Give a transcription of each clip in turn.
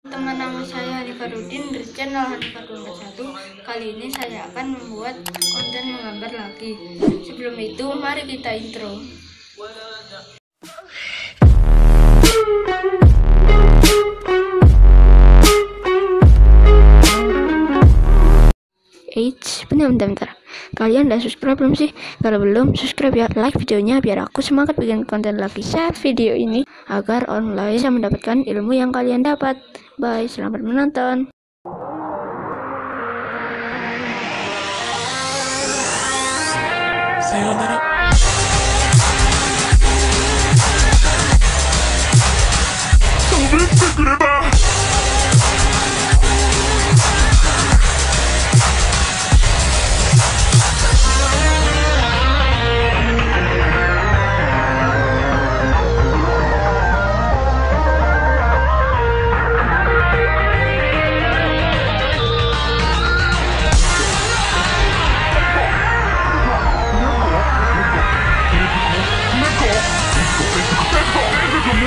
Teman nama saya Hanifarudin dari channel Hanifarudin 41 Kali ini saya akan membuat konten menggambar lagi Sebelum itu mari kita intro Eits, bentar, bentar, bentar. Kalian udah subscribe belum sih? Kalau belum, subscribe ya. Like videonya biar aku semangat bikin konten lagi. Share video ini agar online bisa mendapatkan ilmu yang kalian dapat. Bye, selamat menonton. Sayonara.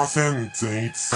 I'm muffin dates.